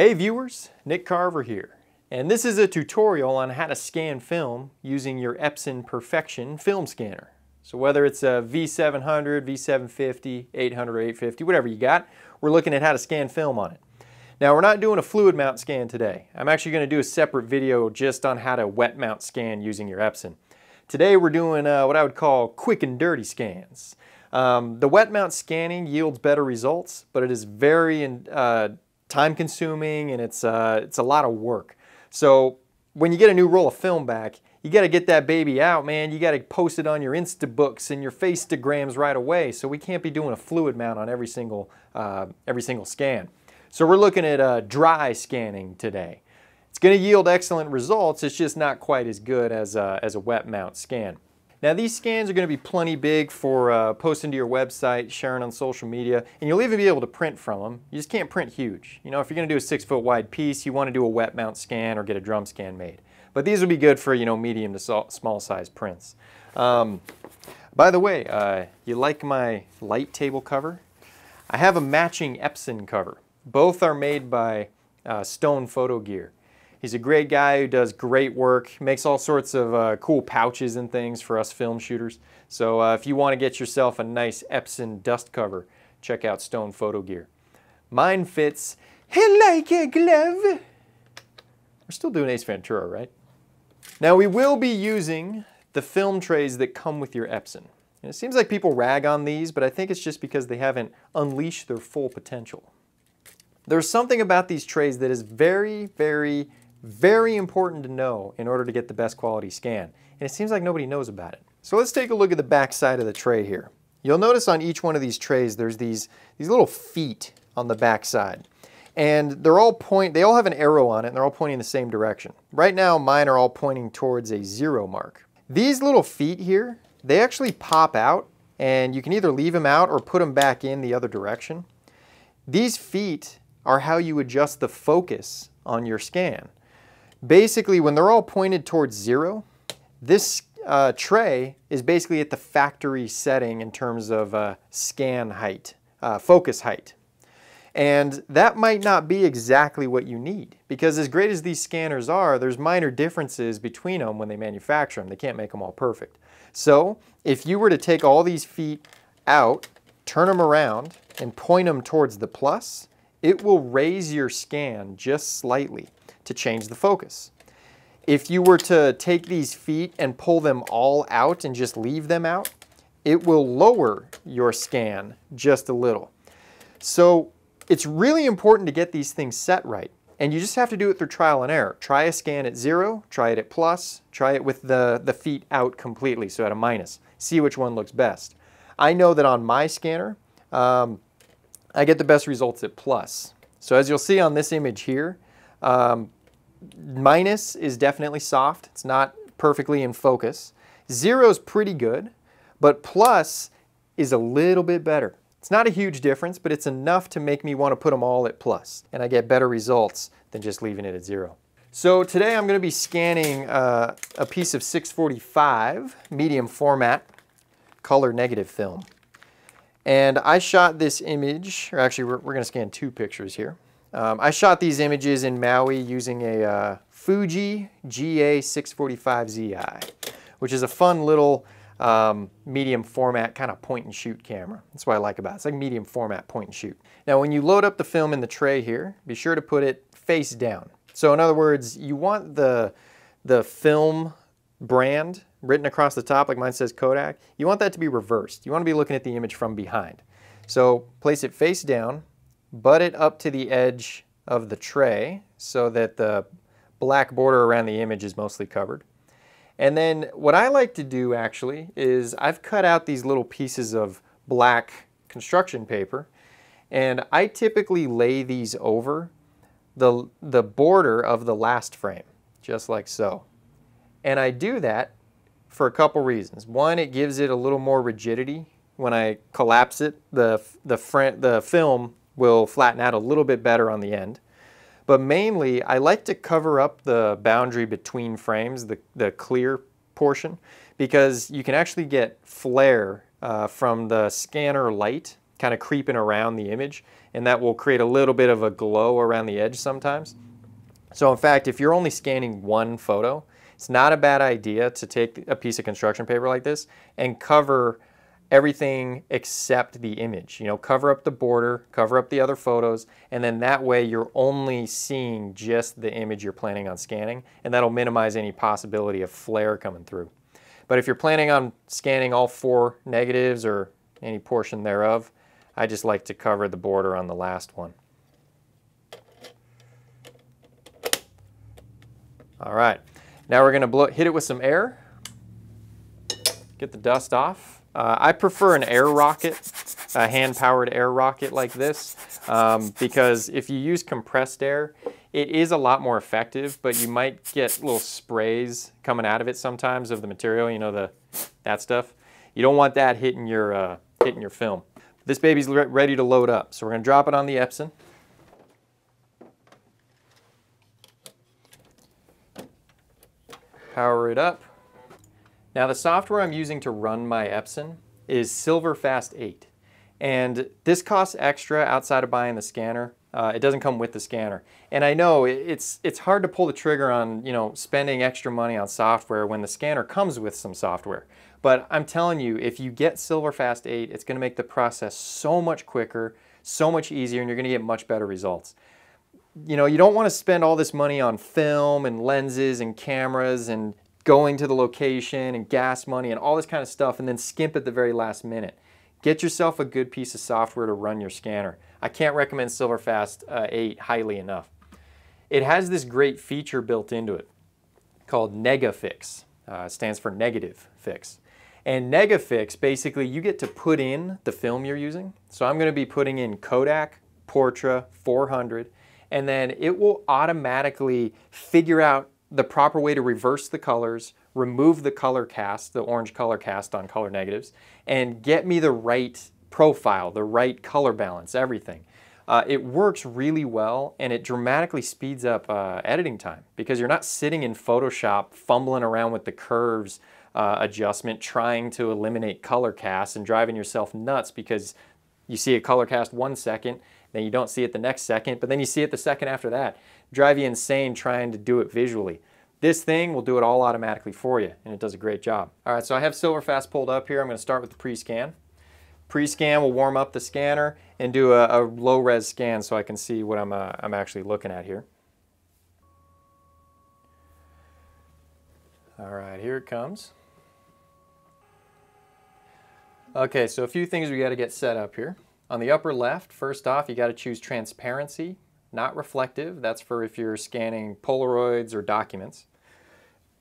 Hey viewers, Nick Carver here. And this is a tutorial on how to scan film using your Epson Perfection film scanner. So whether it's a V700, V750, 800, 850, whatever you got, we're looking at how to scan film on it. Now we're not doing a fluid mount scan today. I'm actually going to do a separate video just on how to wet mount scan using your Epson. Today we're doing uh, what I would call quick and dirty scans. Um, the wet mount scanning yields better results, but it is very uh, time consuming and it's, uh, it's a lot of work. So when you get a new roll of film back, you got to get that baby out, man. You got to post it on your Instabooks and your Facegrams right away. So we can't be doing a fluid mount on every single, uh, every single scan. So we're looking at uh, dry scanning today. It's going to yield excellent results. It's just not quite as good as a, as a wet mount scan. Now these scans are going to be plenty big for uh, posting to your website, sharing on social media, and you'll even be able to print from them. You just can't print huge. You know, if you're going to do a six foot wide piece, you want to do a wet mount scan or get a drum scan made. But these will be good for, you know, medium to small size prints. Um, by the way, uh, you like my light table cover? I have a matching Epson cover. Both are made by uh, Stone Photo Gear. He's a great guy who does great work, makes all sorts of uh, cool pouches and things for us film shooters. So uh, if you want to get yourself a nice Epson dust cover, check out Stone Photo Gear. Mine fits like a glove. We're still doing Ace Ventura, right? Now we will be using the film trays that come with your Epson. And it seems like people rag on these, but I think it's just because they haven't unleashed their full potential. There's something about these trays that is very, very very important to know in order to get the best quality scan. And it seems like nobody knows about it. So let's take a look at the back side of the tray here. You'll notice on each one of these trays there's these, these little feet on the back side. And they're all point, they all have an arrow on it and they're all pointing the same direction. Right now mine are all pointing towards a zero mark. These little feet here, they actually pop out and you can either leave them out or put them back in the other direction. These feet are how you adjust the focus on your scan. Basically, when they're all pointed towards zero, this uh, tray is basically at the factory setting in terms of uh, scan height, uh, focus height. And that might not be exactly what you need because as great as these scanners are, there's minor differences between them when they manufacture them. They can't make them all perfect. So if you were to take all these feet out, turn them around, and point them towards the plus, it will raise your scan just slightly to change the focus. If you were to take these feet and pull them all out and just leave them out, it will lower your scan just a little. So it's really important to get these things set right. And you just have to do it through trial and error. Try a scan at zero, try it at plus, try it with the, the feet out completely, so at a minus. See which one looks best. I know that on my scanner, um, I get the best results at plus. So as you'll see on this image here, um, minus is definitely soft. It's not perfectly in focus. Zero is pretty good, but plus is a little bit better. It's not a huge difference, but it's enough to make me want to put them all at plus, and I get better results than just leaving it at zero. So today I'm going to be scanning uh, a piece of 645 medium format color negative film. And I shot this image, or actually we're, we're going to scan two pictures here. Um, I shot these images in Maui using a uh, Fuji GA645ZI, which is a fun little um, medium format kind of point and shoot camera. That's what I like about it. It's like medium format point and shoot. Now when you load up the film in the tray here, be sure to put it face down. So in other words, you want the, the film brand written across the top, like mine says Kodak, you want that to be reversed. You want to be looking at the image from behind. So place it face down, butt it up to the edge of the tray so that the black border around the image is mostly covered. And then what I like to do actually is I've cut out these little pieces of black construction paper and I typically lay these over the, the border of the last frame, just like so. And I do that for a couple reasons. One, it gives it a little more rigidity. When I collapse it, the, the, front, the film will flatten out a little bit better on the end. But mainly, I like to cover up the boundary between frames, the, the clear portion, because you can actually get flare uh, from the scanner light kind of creeping around the image. and that will create a little bit of a glow around the edge sometimes. So in fact, if you're only scanning one photo, it's not a bad idea to take a piece of construction paper like this and cover everything except the image. You know, cover up the border, cover up the other photos, and then that way you're only seeing just the image you're planning on scanning, and that'll minimize any possibility of flare coming through. But if you're planning on scanning all four negatives or any portion thereof, I just like to cover the border on the last one. All right, now we're gonna blow, hit it with some air, get the dust off, uh, I prefer an air rocket, a hand-powered air rocket like this, um, because if you use compressed air, it is a lot more effective, but you might get little sprays coming out of it sometimes of the material, you know, the that stuff. You don't want that hitting your, uh, hitting your film. This baby's re ready to load up, so we're gonna drop it on the Epson. Power it up. Now the software I'm using to run my Epson is Silverfast 8. And this costs extra outside of buying the scanner. Uh, it doesn't come with the scanner. And I know it's, it's hard to pull the trigger on you know, spending extra money on software when the scanner comes with some software. But I'm telling you, if you get Silverfast 8, it's gonna make the process so much quicker, so much easier, and you're gonna get much better results you know, you don't want to spend all this money on film and lenses and cameras and going to the location and gas money and all this kind of stuff and then skimp at the very last minute. Get yourself a good piece of software to run your scanner. I can't recommend Silverfast uh, 8 highly enough. It has this great feature built into it called NegaFix. Uh, stands for negative fix. And NegaFix, basically you get to put in the film you're using. So I'm going to be putting in Kodak Portra 400 and then it will automatically figure out the proper way to reverse the colors, remove the color cast, the orange color cast on color negatives, and get me the right profile, the right color balance, everything. Uh, it works really well and it dramatically speeds up uh, editing time because you're not sitting in Photoshop fumbling around with the curves uh, adjustment trying to eliminate color cast and driving yourself nuts because you see a color cast one second, then you don't see it the next second, but then you see it the second after that drive you insane trying to do it visually. This thing will do it all automatically for you, and it does a great job. All right, so I have Silverfast pulled up here. I'm gonna start with the pre-scan. Pre-scan will warm up the scanner and do a, a low-res scan so I can see what I'm, uh, I'm actually looking at here. All right, here it comes. Okay, so a few things we gotta get set up here. On the upper left, first off, you gotta choose transparency not reflective, that's for if you're scanning Polaroids or documents,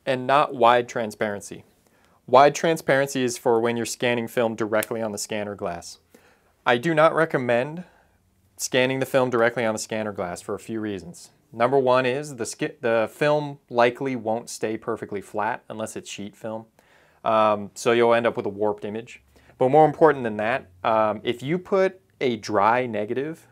and not wide transparency. Wide transparency is for when you're scanning film directly on the scanner glass. I do not recommend scanning the film directly on the scanner glass for a few reasons. Number one is the, the film likely won't stay perfectly flat unless it's sheet film. Um, so you'll end up with a warped image. But more important than that, um, if you put a dry negative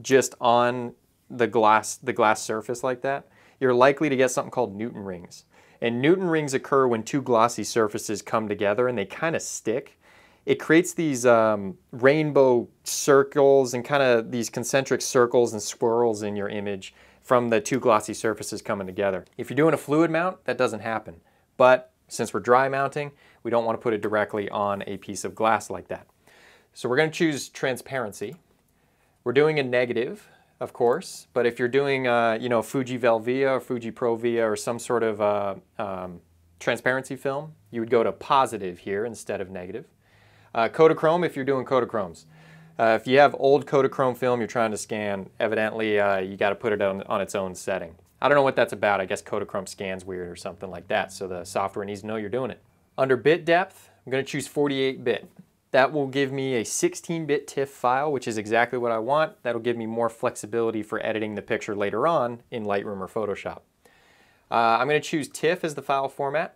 just on the glass, the glass surface like that, you're likely to get something called Newton rings. And Newton rings occur when two glossy surfaces come together and they kind of stick. It creates these um, rainbow circles and kind of these concentric circles and swirls in your image from the two glossy surfaces coming together. If you're doing a fluid mount, that doesn't happen. But since we're dry mounting, we don't want to put it directly on a piece of glass like that. So we're going to choose transparency. We're doing a negative, of course, but if you're doing, uh, you know, Fuji Velvia or Fuji Provia or some sort of uh, um, transparency film, you would go to positive here instead of negative. Uh, Kodachrome if you're doing Kodachromes. Uh, if you have old Kodachrome film you're trying to scan, evidently uh, you got to put it on, on its own setting. I don't know what that's about. I guess Kodachrome scans weird or something like that, so the software needs to know you're doing it. Under bit depth, I'm going to choose 48-bit. That will give me a 16-bit TIFF file, which is exactly what I want. That'll give me more flexibility for editing the picture later on in Lightroom or Photoshop. Uh, I'm going to choose TIFF as the file format.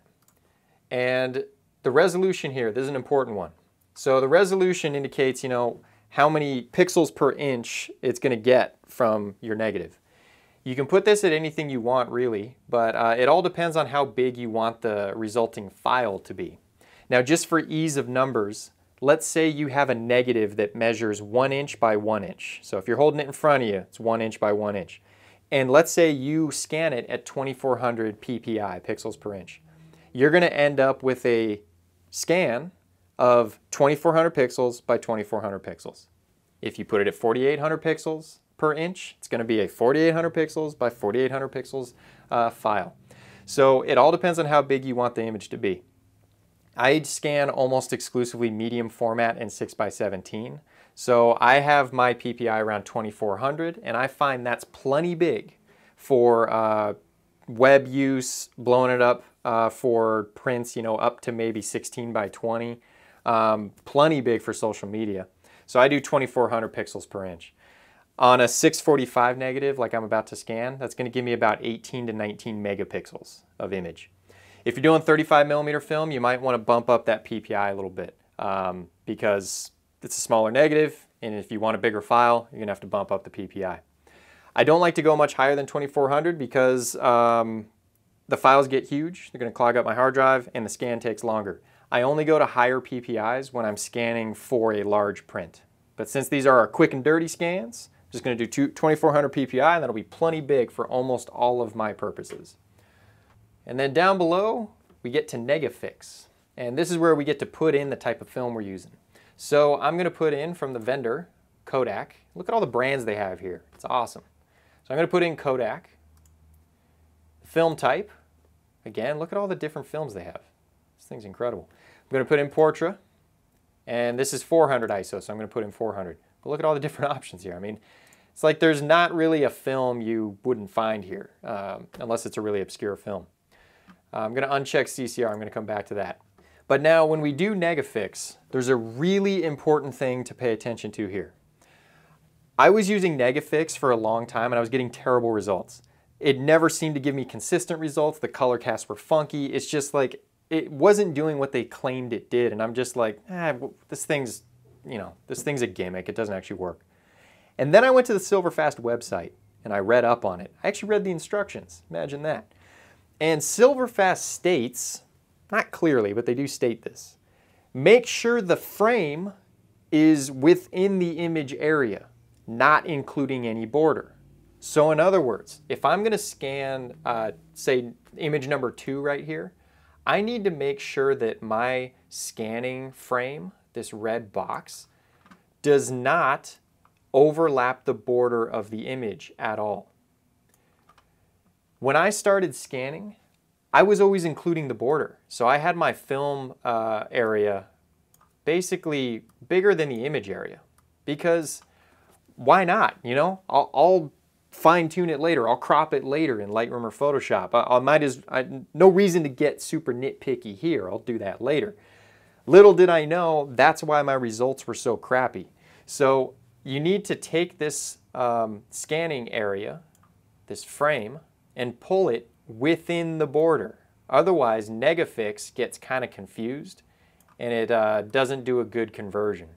And the resolution here, this is an important one. So the resolution indicates, you know, how many pixels per inch it's going to get from your negative. You can put this at anything you want really, but uh, it all depends on how big you want the resulting file to be. Now just for ease of numbers, let's say you have a negative that measures one inch by one inch. So if you're holding it in front of you, it's one inch by one inch. And let's say you scan it at 2400 ppi, pixels per inch. You're gonna end up with a scan of 2400 pixels by 2400 pixels. If you put it at 4800 pixels per inch, it's gonna be a 4800 pixels by 4800 pixels uh, file. So it all depends on how big you want the image to be. I scan almost exclusively medium format and 6x17. So I have my PPI around 2400 and I find that's plenty big for uh, web use, blowing it up uh, for prints, you know, up to maybe 16 by 20. Um, plenty big for social media. So I do 2400 pixels per inch. On a 645 negative, like I'm about to scan, that's gonna give me about 18 to 19 megapixels of image. If you're doing 35 millimeter film, you might want to bump up that PPI a little bit um, because it's a smaller negative, and if you want a bigger file, you're gonna have to bump up the PPI. I don't like to go much higher than 2400 because um, the files get huge, they're gonna clog up my hard drive, and the scan takes longer. I only go to higher PPIs when I'm scanning for a large print. But since these are our quick and dirty scans, I'm just gonna do 2400 PPI, and that'll be plenty big for almost all of my purposes. And then down below, we get to Negafix. And this is where we get to put in the type of film we're using. So I'm gonna put in from the vendor, Kodak. Look at all the brands they have here. It's awesome. So I'm gonna put in Kodak. Film type. Again, look at all the different films they have. This thing's incredible. I'm gonna put in Portra. And this is 400 ISO, so I'm gonna put in 400. But look at all the different options here. I mean, it's like there's not really a film you wouldn't find here, um, unless it's a really obscure film. Uh, I'm going to uncheck CCR. I'm going to come back to that. But now when we do Negafix, there's a really important thing to pay attention to here. I was using Negafix for a long time and I was getting terrible results. It never seemed to give me consistent results. The color casts were funky. It's just like, it wasn't doing what they claimed it did. And I'm just like, ah, this thing's, you know, this thing's a gimmick. It doesn't actually work. And then I went to the Silverfast website and I read up on it. I actually read the instructions. Imagine that. And Silverfast states, not clearly, but they do state this, make sure the frame is within the image area, not including any border. So in other words, if I'm going to scan, uh, say, image number two right here, I need to make sure that my scanning frame, this red box, does not overlap the border of the image at all. When I started scanning, I was always including the border. So I had my film uh, area basically bigger than the image area because why not? You know, I'll, I'll fine tune it later. I'll crop it later in Lightroom or Photoshop. I, I might as, I, no reason to get super nitpicky here. I'll do that later. Little did I know, that's why my results were so crappy. So you need to take this um, scanning area, this frame, and pull it within the border. Otherwise, Negafix gets kind of confused and it uh, doesn't do a good conversion.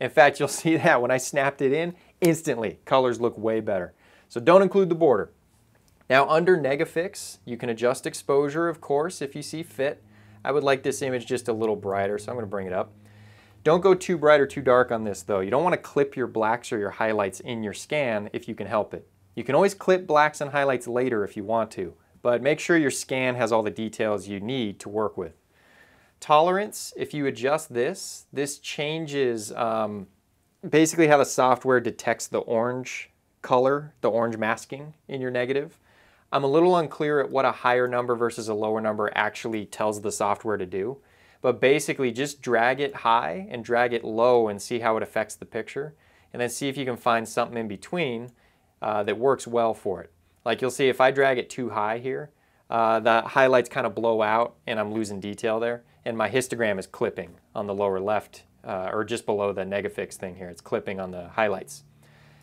In fact, you'll see that when I snapped it in, instantly, colors look way better. So don't include the border. Now under Negafix, you can adjust exposure, of course, if you see fit. I would like this image just a little brighter, so I'm gonna bring it up. Don't go too bright or too dark on this though. You don't wanna clip your blacks or your highlights in your scan if you can help it. You can always clip blacks and highlights later if you want to, but make sure your scan has all the details you need to work with. Tolerance, if you adjust this, this changes um, basically how the software detects the orange color, the orange masking in your negative. I'm a little unclear at what a higher number versus a lower number actually tells the software to do, but basically just drag it high and drag it low and see how it affects the picture, and then see if you can find something in between uh, that works well for it. Like you'll see if I drag it too high here, uh, the highlights kind of blow out and I'm losing detail there. And my histogram is clipping on the lower left uh, or just below the Negafix thing here. It's clipping on the highlights.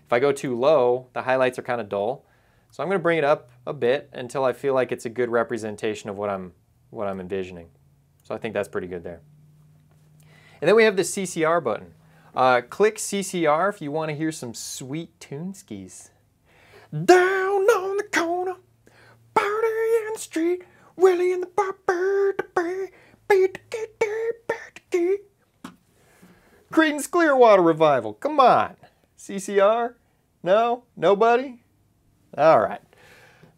If I go too low, the highlights are kind of dull. So I'm going to bring it up a bit until I feel like it's a good representation of what I'm, what I'm envisioning. So I think that's pretty good there. And then we have the CCR button. Uh, click CCR if you want to hear some sweet tune skis. Down on the corner, party in the street, Willie and the poor boys, Creedence Clearwater Revival. Come on. CCR? No? Nobody? All right.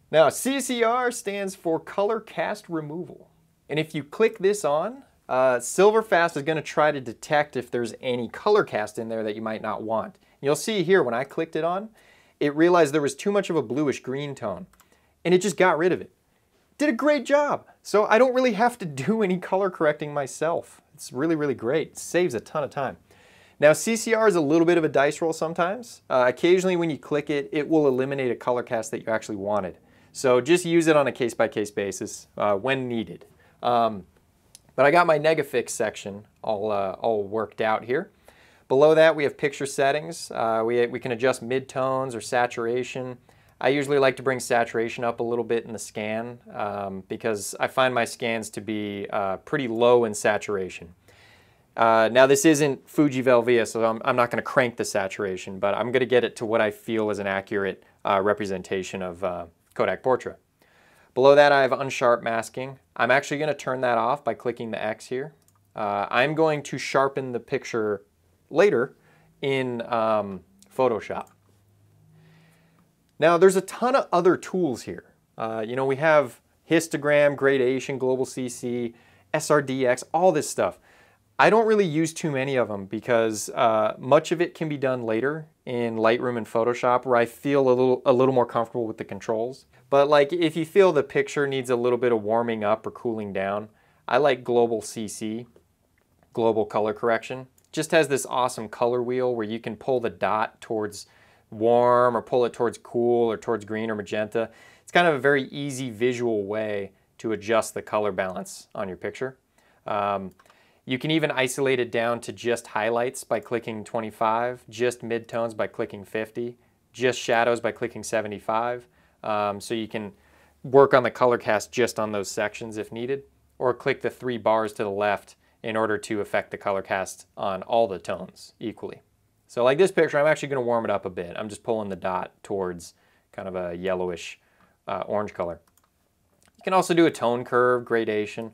Now, CCR stands for Color Cast Removal. And if you click this on, uh, Silverfast is going to try to detect if there's any color cast in there that you might not want. You'll see here when I clicked it on, it realized there was too much of a bluish green tone and it just got rid of it. Did a great job. So I don't really have to do any color correcting myself. It's really, really great. It saves a ton of time. Now CCR is a little bit of a dice roll sometimes. Uh, occasionally when you click it, it will eliminate a color cast that you actually wanted. So just use it on a case-by-case -case basis uh, when needed. Um, but I got my Negafix section all, uh, all worked out here. Below that we have picture settings. Uh, we, we can adjust midtones or saturation. I usually like to bring saturation up a little bit in the scan um, because I find my scans to be uh, pretty low in saturation. Uh, now this isn't Fuji Velvia, so I'm, I'm not going to crank the saturation, but I'm going to get it to what I feel is an accurate uh, representation of uh, Kodak Portra. Below that I have unsharp masking. I'm actually going to turn that off by clicking the X here. Uh, I'm going to sharpen the picture later in um, Photoshop. Now there's a ton of other tools here. Uh, you know, we have histogram, gradation, global CC, SRDX, all this stuff. I don't really use too many of them because uh, much of it can be done later in Lightroom and Photoshop where I feel a little, a little more comfortable with the controls. But like if you feel the picture needs a little bit of warming up or cooling down, I like Global CC, Global Color Correction. Just has this awesome color wheel where you can pull the dot towards warm or pull it towards cool or towards green or magenta. It's kind of a very easy visual way to adjust the color balance on your picture. Um, you can even isolate it down to just highlights by clicking 25, just midtones by clicking 50, just shadows by clicking 75. Um, so you can work on the color cast just on those sections if needed, or click the three bars to the left in order to affect the color cast on all the tones equally. So like this picture, I'm actually going to warm it up a bit. I'm just pulling the dot towards kind of a yellowish uh, orange color. You can also do a tone curve, gradation.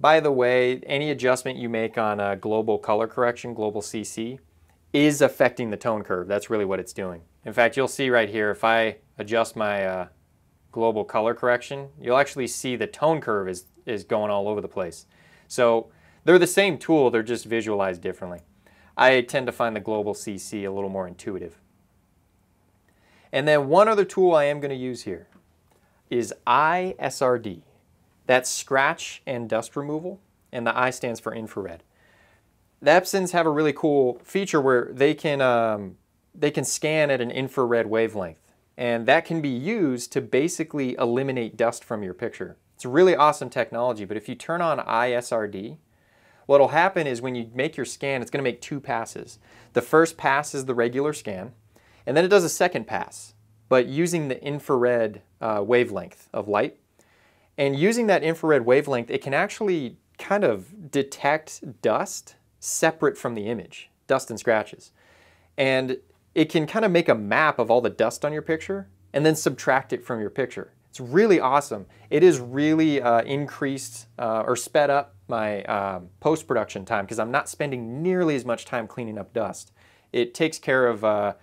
By the way, any adjustment you make on a global color correction, global CC, is affecting the tone curve. That's really what it's doing. In fact, you'll see right here, if I adjust my uh, global color correction, you'll actually see the tone curve is, is going all over the place. So they're the same tool, they're just visualized differently. I tend to find the global CC a little more intuitive. And then one other tool I am going to use here is ISRD. That's scratch and dust removal, and the I stands for infrared. The Epsons have a really cool feature where they can, um, they can scan at an infrared wavelength, and that can be used to basically eliminate dust from your picture. It's really awesome technology, but if you turn on ISRD, What'll happen is when you make your scan, it's going to make two passes. The first pass is the regular scan, and then it does a second pass, but using the infrared uh, wavelength of light. And using that infrared wavelength, it can actually kind of detect dust separate from the image, dust and scratches. And it can kind of make a map of all the dust on your picture and then subtract it from your picture. It's really awesome. It has really uh, increased uh, or sped up my um, post-production time because I'm not spending nearly as much time cleaning up dust. It takes care of uh,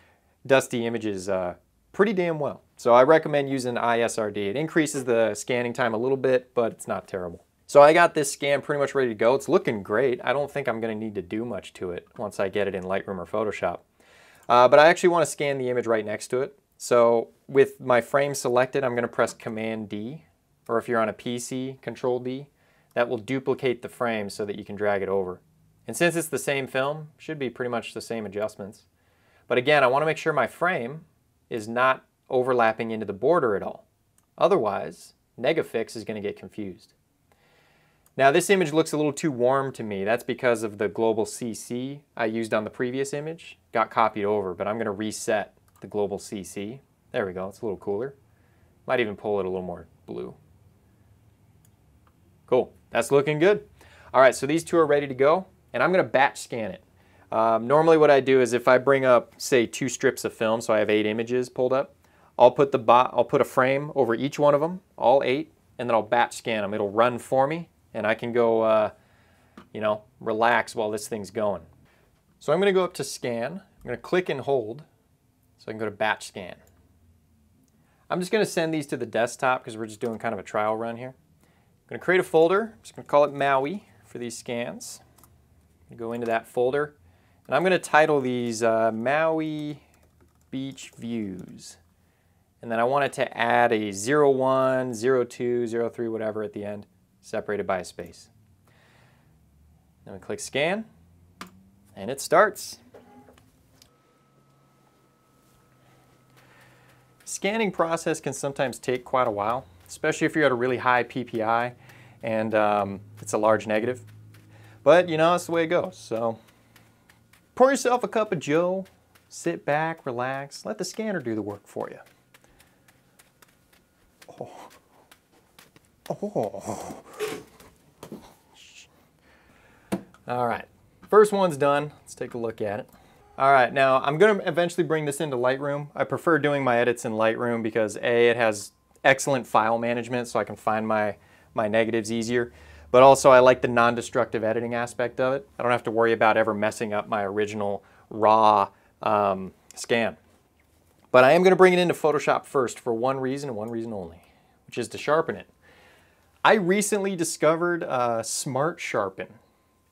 dusty images uh, pretty damn well. So I recommend using ISRD. It increases the scanning time a little bit, but it's not terrible. So I got this scan pretty much ready to go. It's looking great. I don't think I'm going to need to do much to it once I get it in Lightroom or Photoshop. Uh, but I actually want to scan the image right next to it. So with my frame selected, I'm going to press Command D, or if you're on a PC, Control D. That will duplicate the frame so that you can drag it over. And since it's the same film, should be pretty much the same adjustments. But again, I want to make sure my frame is not overlapping into the border at all. Otherwise, Negafix is going to get confused. Now this image looks a little too warm to me. That's because of the global CC I used on the previous image. Got copied over, but I'm going to reset the global CC. There we go, it's a little cooler. Might even pull it a little more blue. Cool, that's looking good. All right, so these two are ready to go, and I'm gonna batch scan it. Um, normally what I do is if I bring up, say, two strips of film, so I have eight images pulled up, I'll put, the I'll put a frame over each one of them, all eight, and then I'll batch scan them. It'll run for me, and I can go, uh, you know, relax while this thing's going. So I'm going to go up to scan. I'm to click and hold so I can go to batch scan. I'm just going to send these to the desktop because we're just doing kind of a trial run here. I'm going to create a folder. I'm just going to call it Maui for these scans. Go into that folder. And I'm going to title these uh, Maui Beach Views. And then I want it to add a 01, 02, 03, whatever at the end, separated by a space. Then we click scan, and it starts. Scanning process can sometimes take quite a while, especially if you're at a really high PPI and um, it's a large negative. But you know, that's the way it goes. So pour yourself a cup of Joe, sit back, relax, let the scanner do the work for you. Oh. Oh. All right, first one's done. Let's take a look at it. All right, now I'm gonna eventually bring this into Lightroom. I prefer doing my edits in Lightroom because A, it has excellent file management so I can find my, my negatives easier. But also I like the non-destructive editing aspect of it. I don't have to worry about ever messing up my original raw um, scan. But I am gonna bring it into Photoshop first for one reason and one reason only, which is to sharpen it. I recently discovered uh, Smart Sharpen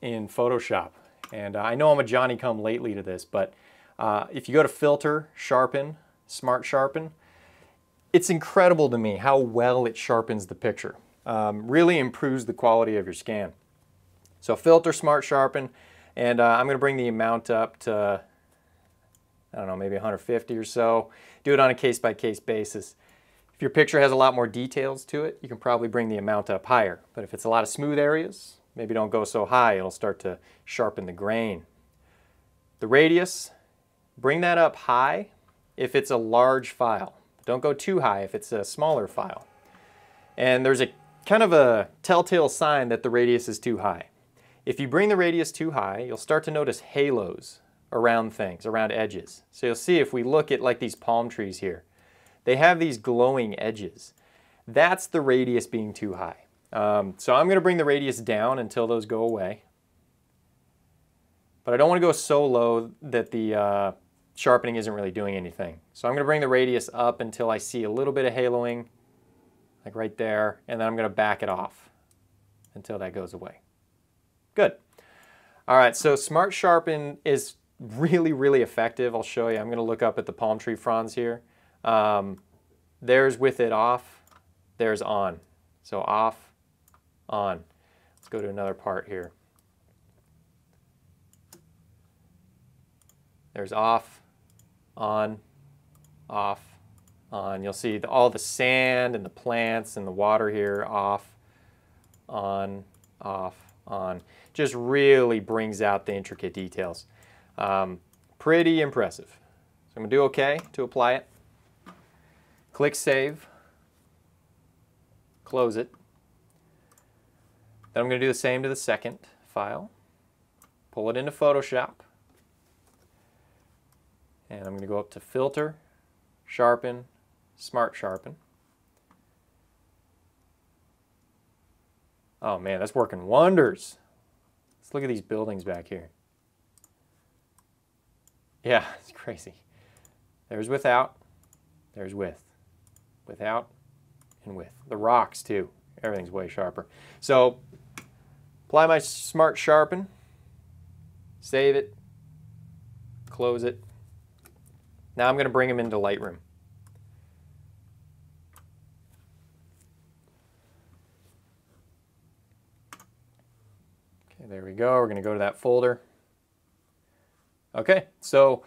in Photoshop. And uh, I know I'm a Johnny come lately to this, but uh, if you go to filter, sharpen, smart sharpen, it's incredible to me how well it sharpens the picture. Um, really improves the quality of your scan. So filter, smart sharpen, and uh, I'm going to bring the amount up to, I don't know, maybe 150 or so. Do it on a case-by-case -case basis. If your picture has a lot more details to it, you can probably bring the amount up higher. But if it's a lot of smooth areas, Maybe don't go so high, it'll start to sharpen the grain. The radius, bring that up high if it's a large file. Don't go too high if it's a smaller file. And there's a kind of a telltale sign that the radius is too high. If you bring the radius too high, you'll start to notice halos around things, around edges. So you'll see if we look at like these palm trees here, they have these glowing edges. That's the radius being too high. Um, so I'm going to bring the radius down until those go away. But I don't want to go so low that the uh, sharpening isn't really doing anything. So I'm going to bring the radius up until I see a little bit of haloing, like right there, and then I'm going to back it off until that goes away. Good. All right, so Smart Sharpen is really, really effective. I'll show you. I'm going to look up at the palm tree fronds here. Um, there's with it off, there's on. So off, on. Let's go to another part here. There's off, on, off, on. You'll see the, all the sand and the plants and the water here, off, on, off, on. Just really brings out the intricate details. Um, pretty impressive. So I'm going to do OK to apply it. Click Save. Close it. Then I'm going to do the same to the second file. Pull it into Photoshop. And I'm going to go up to Filter, Sharpen, Smart Sharpen. Oh man, that's working wonders. Let's look at these buildings back here. Yeah, it's crazy. There's without, there's with. Without and with. The rocks too. Everything's way sharper. So Apply my Smart Sharpen, save it, close it. Now I'm going to bring them into Lightroom. Okay, there we go. We're going to go to that folder. Okay, so I'm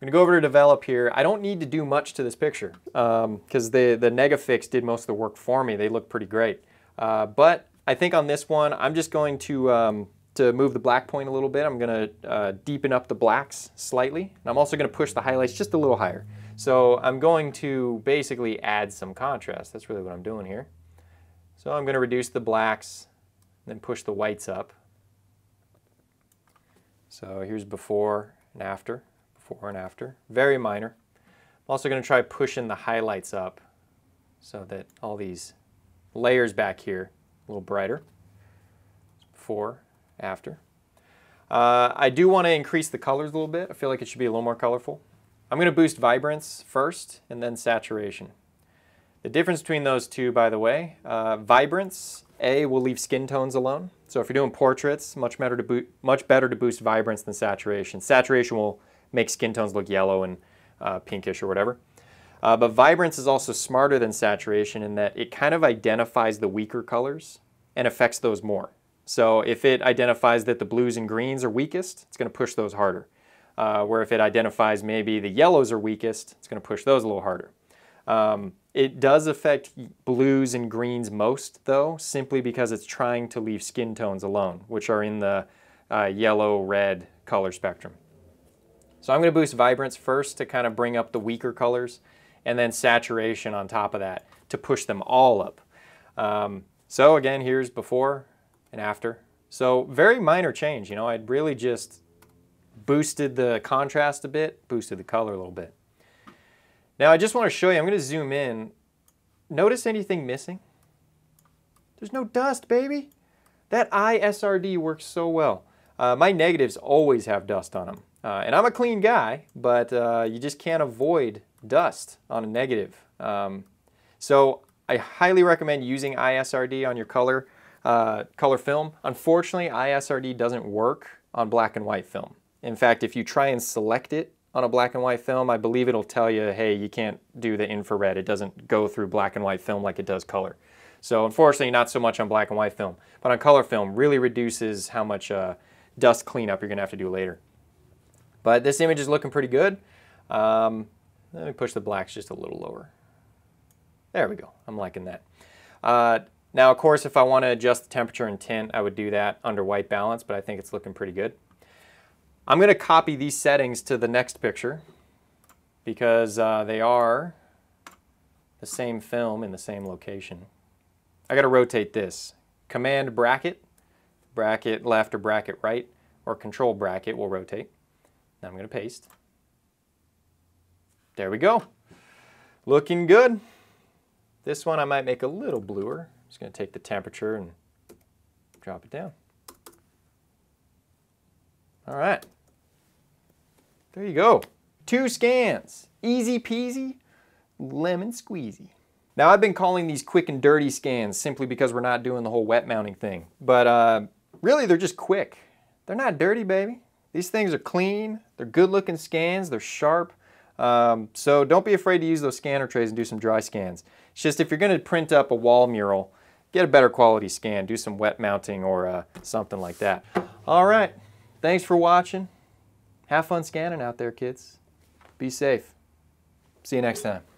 going to go over to develop here. I don't need to do much to this picture because um, the, the Negafix did most of the work for me. They look pretty great. Uh, but I think on this one, I'm just going to, um, to move the black point a little bit. I'm going to uh, deepen up the blacks slightly. And I'm also going to push the highlights just a little higher. So I'm going to basically add some contrast. That's really what I'm doing here. So I'm going to reduce the blacks, then push the whites up. So here's before and after, before and after. Very minor. I'm also going to try pushing the highlights up so that all these layers back here a little brighter. Before, after. Uh, I do want to increase the colors a little bit. I feel like it should be a little more colorful. I'm going to boost vibrance first and then saturation. The difference between those two, by the way, uh, vibrance, A, will leave skin tones alone. So if you're doing portraits, much better, to much better to boost vibrance than saturation. Saturation will make skin tones look yellow and uh, pinkish or whatever. Uh, but vibrance is also smarter than saturation in that it kind of identifies the weaker colors and affects those more. So if it identifies that the blues and greens are weakest, it's going to push those harder. Uh, where if it identifies maybe the yellows are weakest, it's going to push those a little harder. Um, it does affect blues and greens most though, simply because it's trying to leave skin tones alone, which are in the uh, yellow-red color spectrum. So I'm going to boost vibrance first to kind of bring up the weaker colors, and then saturation on top of that to push them all up. Um, so again, here's before and after. So very minor change, you know, I'd really just boosted the contrast a bit, boosted the color a little bit. Now I just want to show you, I'm going to zoom in. Notice anything missing? There's no dust, baby. That ISRD works so well. Uh, my negatives always have dust on them. Uh, and I'm a clean guy, but uh, you just can't avoid dust on a negative. Um, so I highly recommend using ISRD on your color, uh, color film. Unfortunately, ISRD doesn't work on black and white film. In fact, if you try and select it on a black and white film, I believe it'll tell you, hey, you can't do the infrared. It doesn't go through black and white film like it does color. So unfortunately, not so much on black and white film. But on color film, really reduces how much uh, dust cleanup you're going to have to do later. But this image is looking pretty good. Um, let me push the blacks just a little lower. There we go. I'm liking that. Uh, now, of course, if I want to adjust the temperature and tint, I would do that under white balance, but I think it's looking pretty good. I'm going to copy these settings to the next picture because uh, they are the same film in the same location. I got to rotate this. Command bracket, bracket left or bracket right, or control bracket will rotate. Now I'm going to paste. There we go. Looking good. This one I might make a little bluer. Just going to take the temperature and drop it down. All right. There you go. Two scans. Easy peasy, lemon squeezy. Now I've been calling these quick and dirty scans simply because we're not doing the whole wet mounting thing. But uh, really they're just quick. They're not dirty, baby. These things are clean. They're good looking scans. They're sharp. Um, so don't be afraid to use those scanner trays and do some dry scans. It's just if you're going to print up a wall mural, get a better quality scan. Do some wet mounting or uh, something like that. All right. Thanks for watching. Have fun scanning out there, kids. Be safe. See you next time.